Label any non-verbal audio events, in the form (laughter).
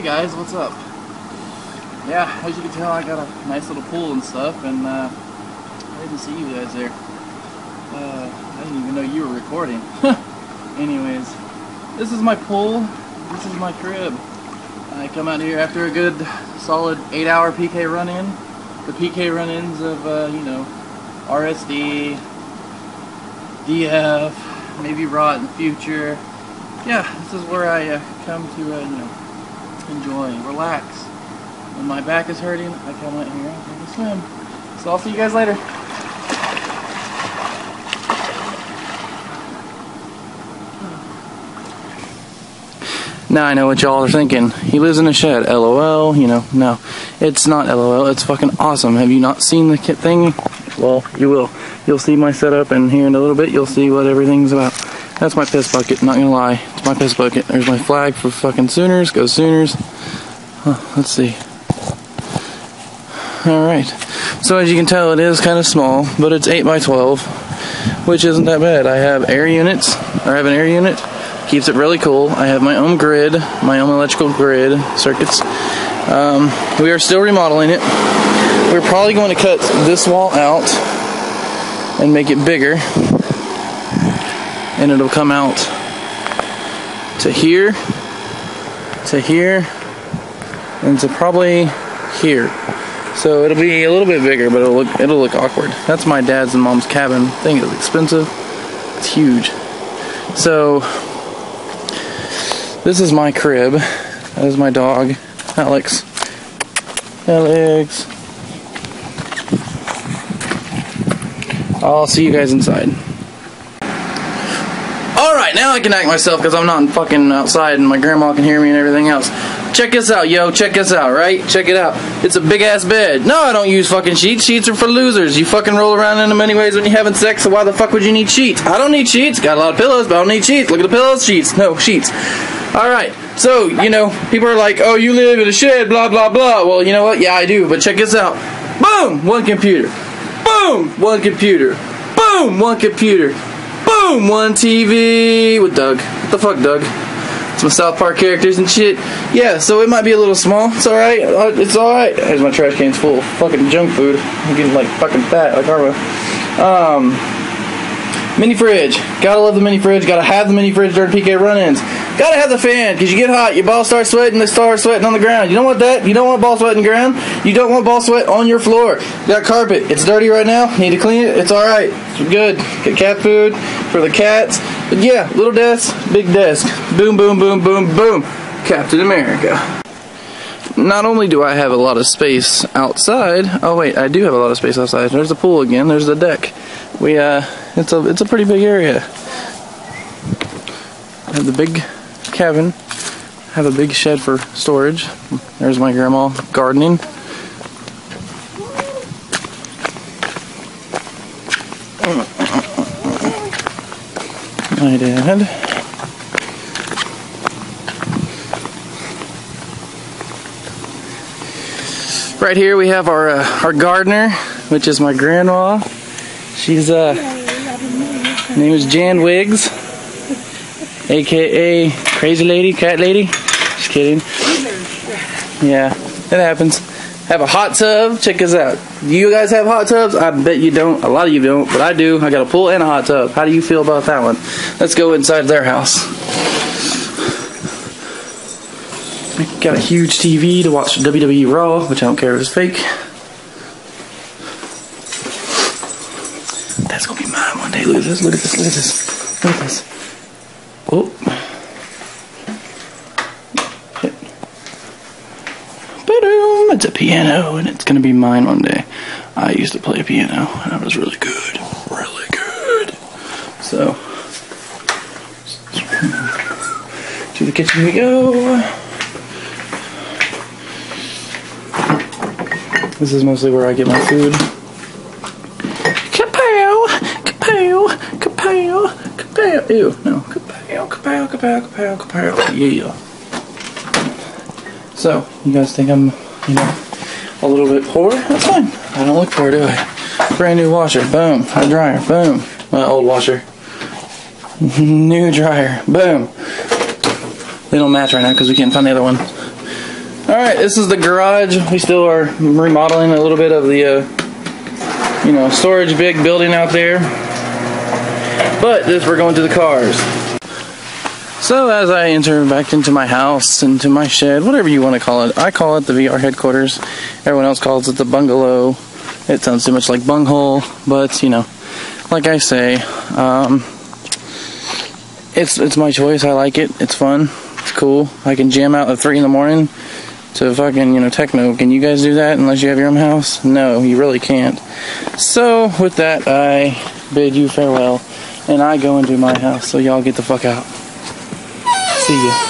Hey guys, what's up? Yeah, as you can tell, I got a nice little pool and stuff, and uh, I didn't see you guys there. Uh, I didn't even know you were recording. (laughs) Anyways, this is my pool. This is my crib. I come out here after a good, solid eight-hour PK run-in. The PK run-ins of, uh, you know, RSD, DF, maybe rot in the future. Yeah, this is where I uh, come to, uh, you know, enjoy, relax. When my back is hurting, I come out here and take a swim. So I'll see you guys later. Now I know what y'all are thinking. He lives in a shed. LOL. You know, no. It's not LOL. It's fucking awesome. Have you not seen the kit thing? Well, you will. You'll see my setup, and here in a little bit, you'll see what everything's about. That's my piss bucket. Not gonna lie. My piss bucket. There's my flag for fucking Sooners. Go Sooners. Huh, let's see. Alright. So as you can tell, it is kind of small, but it's 8 by 12 which isn't that bad. I have air units, I have an air unit, keeps it really cool. I have my own grid, my own electrical grid circuits. Um, we are still remodeling it. We're probably going to cut this wall out and make it bigger, and it'll come out to here, to here, and to probably here. So it'll be a little bit bigger, but it'll look it'll look awkward. That's my dad's and mom's cabin. Thing is expensive. It's huge. So this is my crib. That is my dog, Alex. Alex. I'll see you guys inside. Alright, now I can act myself because I'm not fucking outside and my grandma can hear me and everything else. Check this out, yo. Check this out, right? Check it out. It's a big ass bed. No, I don't use fucking sheets. Sheets are for losers. You fucking roll around in them anyways when you're having sex, so why the fuck would you need sheets? I don't need sheets. Got a lot of pillows, but I don't need sheets. Look at the pillows, sheets. No, sheets. Alright, so, you know, people are like, oh, you live in a shed, blah, blah, blah. Well, you know what? Yeah, I do, but check this out. Boom! One computer. Boom! One computer. Boom! One computer. Boom! One TV with Doug. What the fuck, Doug? Some South Park characters and shit. Yeah, so it might be a little small. It's alright. Uh, It's alright. Here's my trash can's full of fucking junk food. I'm getting like fucking fat like Arvo. Um, mini fridge. Gotta love the mini fridge. Gotta have the mini fridge during PK run-ins. Gotta have the fan because you get hot, your balls start sweating, they start sweating on the ground. You don't want that. You don't want ball sweat on the ground. You don't want ball sweat on your floor. You got carpet. It's dirty right now. Need to clean it. It's alright. It's good. Get cat food for the cats. But yeah, little desk, big desk. Boom, boom, boom, boom, boom. Captain America. Not only do I have a lot of space outside. Oh wait, I do have a lot of space outside. There's the pool again. There's the deck. We uh, it's a it's a pretty big area. Have the big cabin. Have a big shed for storage. There's my grandma gardening. My dad. Right here we have our uh, our gardener, which is my grandma. She's uh name is Jan Wiggs, aka Crazy Lady, Cat Lady. Just kidding. Yeah, it happens. Have a hot tub. Check this out. Do you guys have hot tubs? I bet you don't. A lot of you don't, but I do. I got a pool and a hot tub. How do you feel about that one? Let's go inside their house. Got a huge TV to watch WWE Raw, which I don't care if it's fake. That's gonna be mine one day. Look look at this, look at this. Look at this. Oh. Ba-doom. It's a piano and it's gonna be mine one day. I used to play piano and I was really good. Really good. So to the kitchen we go. This is mostly where I get my food. Kapow! Kapow! Kapow! Kapow! Ew, no. Kapow! Kapow! Kapow! Kapow! Yeah. So, you guys think I'm, you know, a little bit poor? That's fine. I don't look poor, do I? Brand new washer. Boom. Hot dryer. Boom. My old washer. (laughs) new dryer. Boom. They don't match right now because we can't find the other one. Alright, this is the garage. We still are remodeling a little bit of the, uh, you know, storage big building out there. But this, we're going to the cars. So as I enter back into my house, into my shed, whatever you want to call it, I call it the VR headquarters. Everyone else calls it the bungalow. It sounds too much like bunghole, but you know, like I say, um, it's it's my choice. I like it. It's fun. It's cool. I can jam out at three in the morning to fucking you know techno. Can you guys do that unless you have your own house? No, you really can't. So with that, I bid you farewell, and I go into my house. So y'all get the fuck out. See ya.